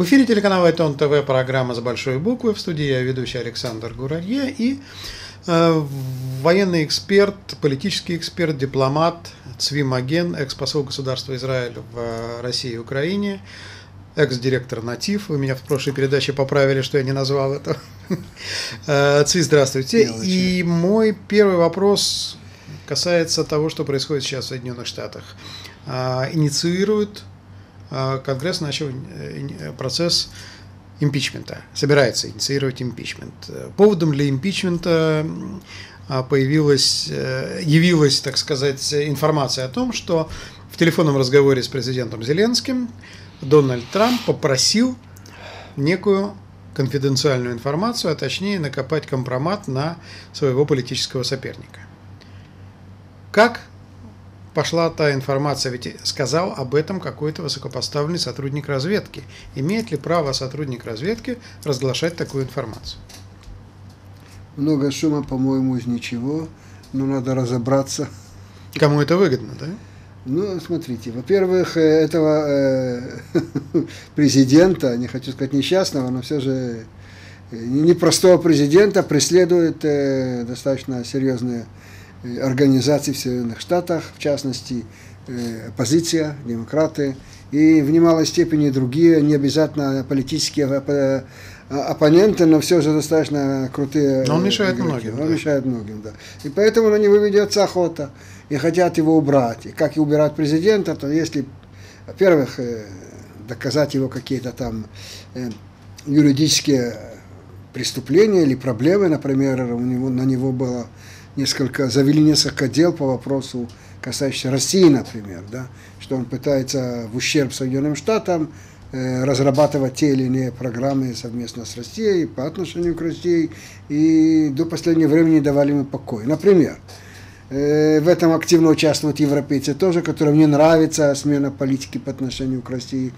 В эфире телеканала Айтон ТВ программа «За большой буквы». В студии я ведущий Александр Гурарье и э, военный эксперт, политический эксперт, дипломат Цвим Аген, экс-посол государства Израиль в России и Украине, экс-директор «Натив». Вы меня в прошлой передаче поправили, что я не назвал это. Э, Цви, здравствуйте. И мой первый вопрос касается того, что происходит сейчас в Соединенных Штатах. А, инициирует а, Конгресс начал э, процесс импичмента, собирается инициировать импичмент. Поводом для импичмента а, появилась, э, явилась, так сказать, информация о том, что в телефонном разговоре с президентом Зеленским Дональд Трамп попросил некую конфиденциальную информацию, а точнее накопать компромат на своего политического соперника. Как пошла та информация, ведь сказал об этом какой-то высокопоставленный сотрудник разведки. Имеет ли право сотрудник разведки разглашать такую информацию? Много шума, по-моему, из ничего, но надо разобраться. Кому это выгодно, да? Ну, смотрите, во-первых, э, этого э, президента, не хочу сказать несчастного, но все же э, непростого президента преследует э, достаточно серьезные организаций в Соединенных Штатах, в частности, э, оппозиция, демократы и в немалой степени другие, не обязательно политические э, оппоненты, но все же достаточно крутые. Но он мешает игроки. многим. Он да. мешает многим, да. И поэтому на него ведется охота. И хотят его убрать. И как и убирать президента, то если, во-первых, доказать его какие-то там юридические преступления или проблемы, например, у него, на него было несколько, завели несколько дел по вопросу, касающихся России, например, да, что он пытается в ущерб Соединенным Штатам э, разрабатывать те или иные программы совместно с Россией, по отношению к России, и до последнего времени давали ему покоя. Например, э, в этом активно участвуют европейцы тоже, которым не нравится смена политики по отношению к России,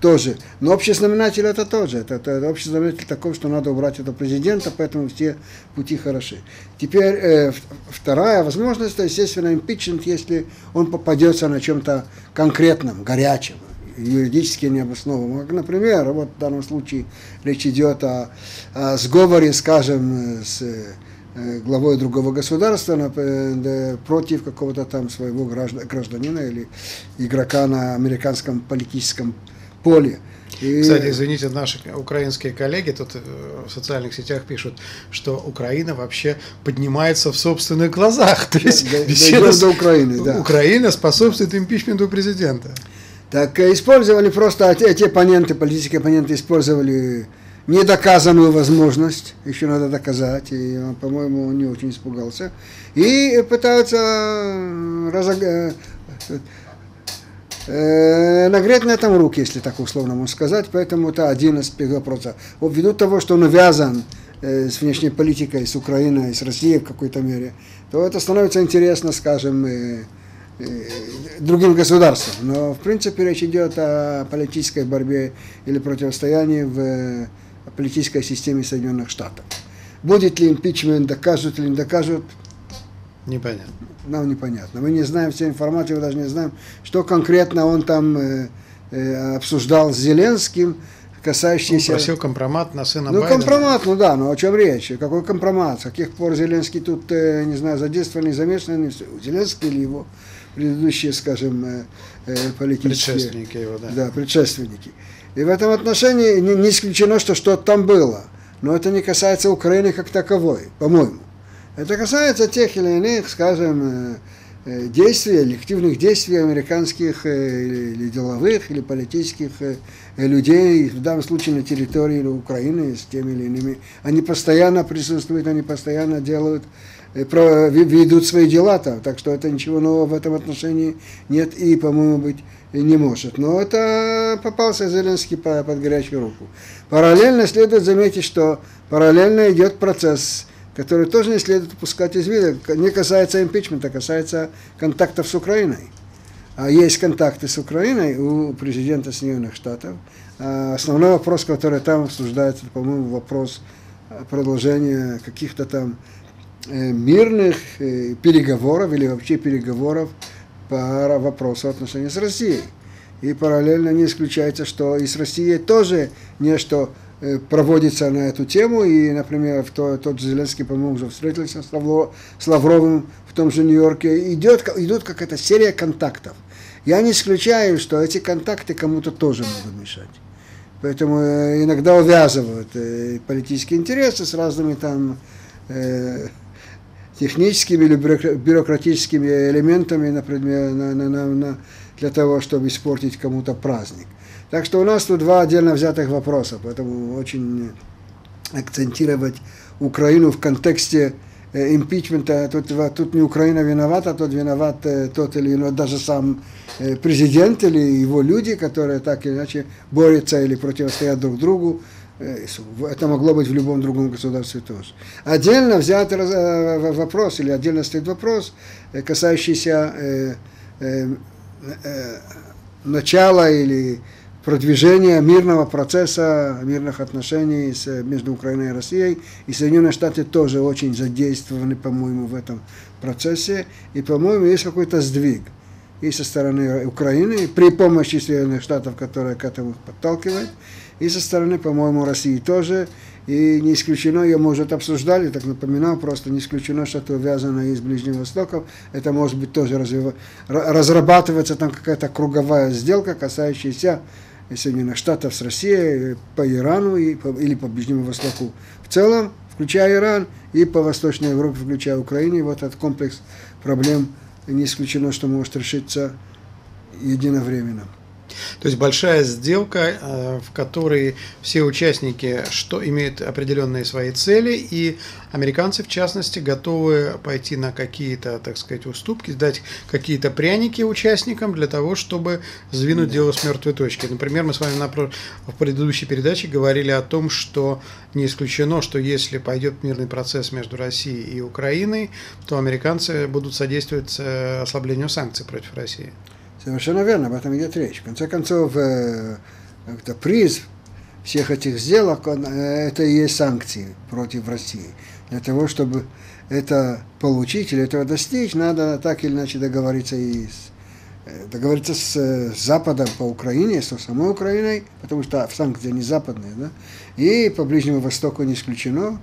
тоже. Но общий знаменатель это тоже. Это, это общий знаменатель такой, что надо убрать этого президента, поэтому все пути хороши. Теперь э, вторая возможность, это, естественно, импичмент, если он попадется на чем-то конкретном, горячем, юридически необоснованном. Например, вот в данном случае речь идет о, о сговоре, скажем, с э, главой другого государства э, против какого-то там своего гражданина или игрока на американском политическом поле. И... Кстати, извините, наши украинские коллеги тут э, в социальных сетях пишут, что Украина вообще поднимается в собственных глазах. То есть да, беседа до Украины, да. Украина способствует импичменту президента. Так э, использовали просто эти оппоненты, политические оппоненты использовали недоказанную возможность, еще надо доказать, и он, по-моему, он не очень испугался, и пытаются разог э, нагреть на этом руки, если так условно можно сказать, поэтому это один аспект вопроса. Ввиду того, что он увязан э, с внешней политикой, с Украиной, с Россией в какой-то мере, то это становится интересно, скажем, э, э, другим государствам. Но, в принципе, речь идет о политической борьбе или противостоянии в э, политической системе Соединенных Штатов. Будет ли импичмент, докажут или не докажут, Непонятно. Нам непонятно. Мы не знаем всей информации, мы даже не знаем, что конкретно он там э, э, обсуждал с Зеленским, касающийся... Он просил компромат на сына Ну, Байдена. компромат, ну да, но о чем речь? Какой компромат? С каких пор Зеленский тут, э, не знаю, задействован, замешан? Зеленский или его предыдущие, скажем, э, э, политические... Предшественники его, да. Да, предшественники. И в этом отношении не, не исключено, что что-то там было. Но это не касается Украины как таковой, по-моему. Это касается тех или иных, скажем, э, э, действий, элективных действий американских э, или деловых, или политических людей, в данном случае на территории Украины с теми или иными. Они постоянно присутствуют, они постоянно делают, ведут свои дела там, так что это ничего нового в этом отношении нет и, по-моему, быть не может. Но это попался Зеленский под горячую руку. Параллельно следует заметить, что параллельно идет процесс который тоже не следует упускать из вида. Не касается импичмента, а касается контактов с Украиной. А есть контакты с Украиной у президента Соединенных Штатов. А основной вопрос, который там обсуждается, по-моему, вопрос продолжения каких-то там э, мирных э, переговоров или вообще переговоров по вопросу отношений с Россией. И параллельно не исключается, что и с Россией тоже нечто э, проводится на эту тему. И, например, в то, тот же Зеленский, по-моему, уже встретился с, Лавро, с Лавровым в том же Нью-Йорке. Идет, идут какая-то серия контактов. Я не исключаю, что эти контакты кому-то тоже могут мешать. Поэтому э, иногда увязывают э, политические интересы с разными там э, техническими или бюрократическими элементами, например, на, на, на, на, для того, чтобы испортить кому-то праздник. Так что у нас тут два отдельно взятых вопроса, поэтому очень акцентировать Украину в контексте э, импичмента, тут, тут не Украина виновата, тут виноват э, тот или иной, даже сам э, президент или его люди, которые так или иначе борются или противостоят друг другу. Это могло быть в любом другом государстве тоже. Отдельно взят вопрос или отдельно стоит вопрос, касающийся начала или продвижения мирного процесса, мирных отношений с, между Украиной и Россией. И Соединенные Штаты тоже очень задействованы, по-моему, в этом процессе. И, по-моему, есть какой-то сдвиг и со стороны Украины, при помощи Соединенных Штатов, которые к этому подталкивают, и со стороны, по-моему, России тоже. И не исключено, ее, может, обсуждали, так напоминал, просто не исключено, что это увязано из Ближнего Востока. Это может быть тоже развив... разрабатывается там какая-то круговая сделка, касающаяся Соединенных Штатов с Россией по Ирану и по, или по Ближнему Востоку в целом, включая Иран, и по Восточной Европе, включая Украину. И вот этот комплекс проблем не исключено, что может решиться единовременно. То есть большая сделка, э, в которой все участники что имеют определенные свои цели, и американцы, в частности, готовы пойти на какие-то, так сказать, уступки, дать какие-то пряники участникам для того, чтобы сдвинуть да. дело с мертвой точки. Например, мы с вами на, в предыдущей передаче говорили о том, что не исключено, что если пойдет мирный процесс между Россией и Украиной, то американцы будут содействовать э, ослаблению санкций против России. Совершенно верно, об этом идет речь. В конце концов, э, это приз всех этих сделок, он, э, это и есть санкции против России. Для того, чтобы это получить или этого достичь, надо так или иначе договориться и с, э, договориться с, Западом по Украине, с самой Украиной, потому что санкции не западные, да, и по Ближнему Востоку не исключено,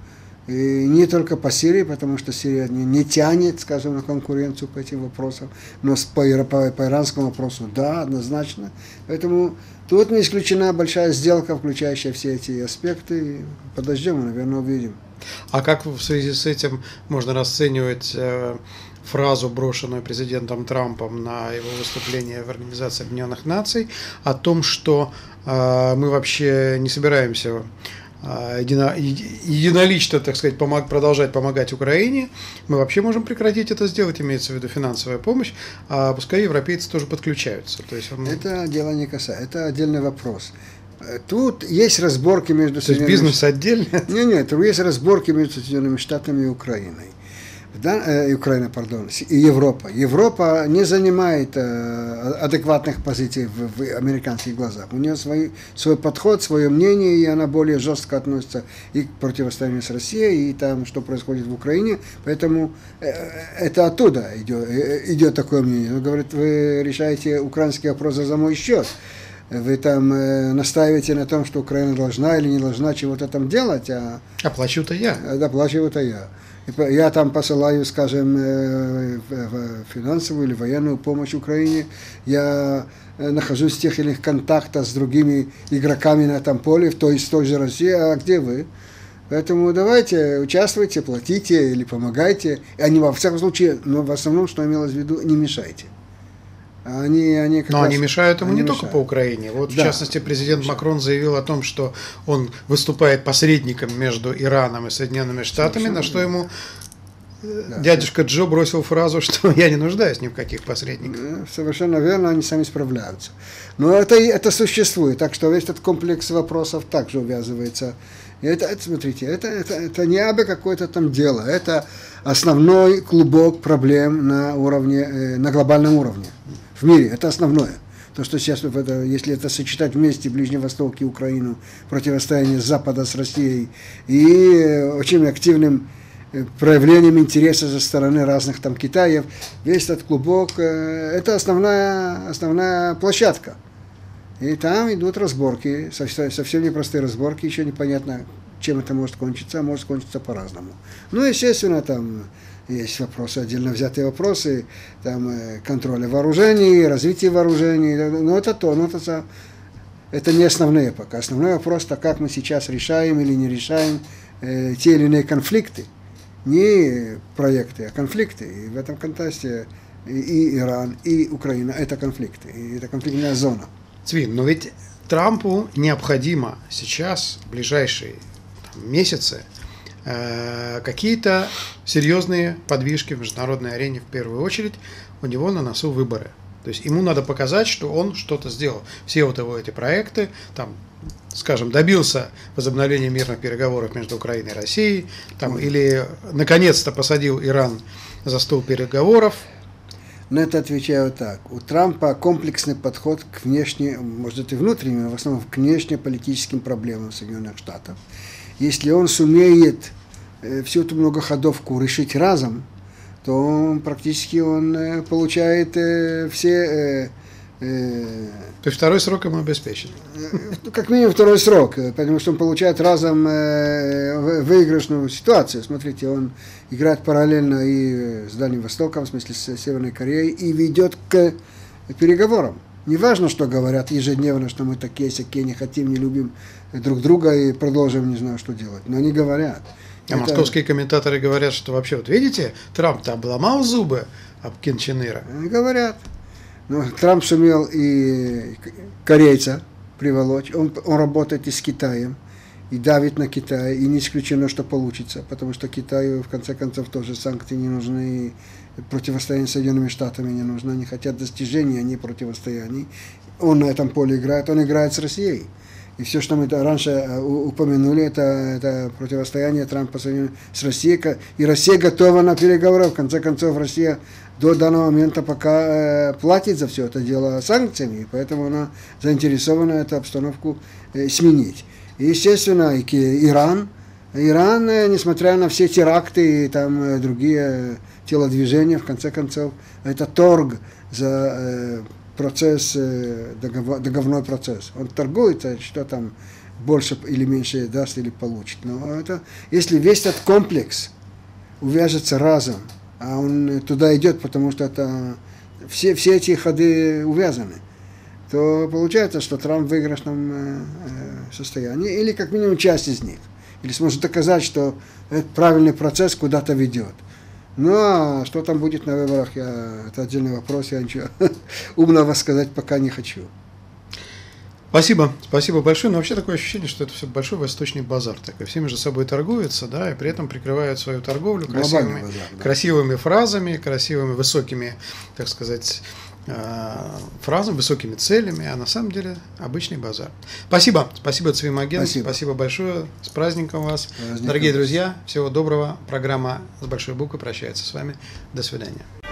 и не только по Сирии, потому что Сирия не, не тянет, скажем, на конкуренцию по этим вопросам, но по, по, по иранскому вопросу, да, однозначно. Поэтому тут не исключена большая сделка, включающая все эти аспекты. Подождем, наверное, увидим. А как в связи с этим можно расценивать э, фразу, брошенную президентом Трампом на его выступление в Организации Объединенных Наций, о том, что э, мы вообще не собираемся едино, единолично, так сказать, помог, продолжать помогать Украине, мы вообще можем прекратить это сделать, имеется в виду финансовая помощь, а пускай европейцы тоже подключаются. То есть он... Это дело не касается, это отдельный вопрос. Тут есть разборки между То есть бизнес отдельно? Нет, нет, тут есть разборки между Соединенными Штатами и Украиной да, э, Украина, пардон, и Европа. Европа не занимает э, адекватных позиций в, в американских глазах. У нее свой, свой подход, свое мнение, и она более жестко относится и к противостоянию с Россией, и там, что происходит в Украине. Поэтому э, это оттуда идет, э, идет такое мнение. Он говорит, вы решаете украинский вопрос за мой счет вы там э, настаиваете на том, что Украина должна или не должна чего-то там делать, а... Оплачу-то я. Оплачиваю-то я я там посылаю, скажем, э, финансовую или военную помощь Украине, я э, нахожусь в тех или иных контактах с другими игроками на этом поле, в той, той же России, а где вы? Поэтому давайте, участвуйте, платите или помогайте. А не во всяком случае, но в основном, что имелось в виду, не мешайте. Они, они Но раз, они мешают ему они не мешают. только по Украине. Вот, да, в частности, президент мешают. Макрон заявил о том, что он выступает посредником между Ираном и Соединенными Штатами, Совершенно на что ему э, да, дядюшка Джо бросил фразу, что я не нуждаюсь ни в каких посредниках. Совершенно верно, они сами справляются. Но это, это существует, так что весь этот комплекс вопросов также увязывается. это, это смотрите, это, это, это не абы какое-то там дело, это основной клубок проблем на уровне, э, на глобальном уровне в мире. Это основное. То, что сейчас, это, если это сочетать вместе Ближний Восток и Украину, противостояние Запада с Россией и очень активным э, проявлением интереса со стороны разных там Китаев, весь этот клубок, э, это основная, основная площадка. И там идут разборки, совсем непростые разборки, еще непонятно, чем это может кончиться, а может кончиться по-разному. Ну, естественно, там есть вопросы, отдельно взятые вопросы, там э, контроля вооружений, развития вооружений, но это то, но это, это не основные пока. Основной вопрос, то как мы сейчас решаем или не решаем э, те или иные конфликты. Не проекты, а конфликты. И в этом контексте и Иран, и Украина – это конфликты, и это конфликтная зона. Цвин, но ведь Трампу необходимо сейчас, в ближайшие там, месяцы, какие-то серьезные подвижки в международной арене в первую очередь. У него на носу выборы. То есть ему надо показать, что он что-то сделал. Все вот его эти проекты, там, скажем, добился возобновления мирных переговоров между Украиной и Россией, там, или наконец-то посадил Иран за стол переговоров, на это отвечаю так. У Трампа комплексный подход к внешне, может и внутренним, а в основном к внешнеполитическим проблемам Соединенных Штатов. Если он сумеет э, всю эту многоходовку решить разом, то он, практически он э, получает э, все Э, То есть второй срок ему обеспечен? Ну, как минимум второй срок, э, потому что он получает разом э, выигрышную ситуацию. Смотрите, он играет параллельно и с Дальним Востоком, в смысле с Северной Кореей, и ведет к переговорам. Неважно, что говорят ежедневно, что мы такие, всякие, не хотим, не любим друг друга и продолжим, не знаю, что делать. Но они говорят. А Это... московские комментаторы говорят, что вообще, вот видите, Трамп-то обломал зубы об. Они говорят. Но ну, Трамп сумел и корейца приволочь. Он, он работает и с Китаем, и давит на Китай, и не исключено, что получится, потому что Китаю, в конце концов, тоже санкции не нужны, противостояние с Соединенными Штатами не нужно. Они хотят достижения, а не противостояний. Он на этом поле играет, он играет с Россией. И все, что мы раньше э, упомянули, это, это противостояние Трампа с Россией. И Россия готова на переговоры. В конце концов, Россия до данного момента пока э, платит за все это дело санкциями, поэтому она заинтересована эту обстановку э, сменить. И, естественно, и Иран, Иран, э, несмотря на все теракты и там э, другие телодвижения, в конце концов, это торг за э, процесс, договор, договорной процесс. Он торгует, что там больше или меньше даст или получит. Но это, если весь этот комплекс увяжется разом, а он туда идет, потому что это все, все эти ходы увязаны, то получается, что Трамп в выигрышном э, э, состоянии, или как минимум часть из них. Или сможет доказать, что этот правильный процесс куда-то ведет. Ну, а что там будет на выборах, я, это отдельный вопрос, я ничего умного сказать пока не хочу. Спасибо, спасибо большое. Но вообще такое ощущение, что это все большой восточный базар. Такой. Все между собой торгуются, да, и при этом прикрывают свою торговлю красивыми, базар, да. красивыми фразами, красивыми, высокими, так сказать, э, фразами, высокими целями, а на самом деле обычный базар. Спасибо, спасибо, Цвимаген, спасибо. спасибо большое, с праздником вас. Праздником. Дорогие друзья, всего доброго. Программа с большой буквы прощается с вами. До свидания.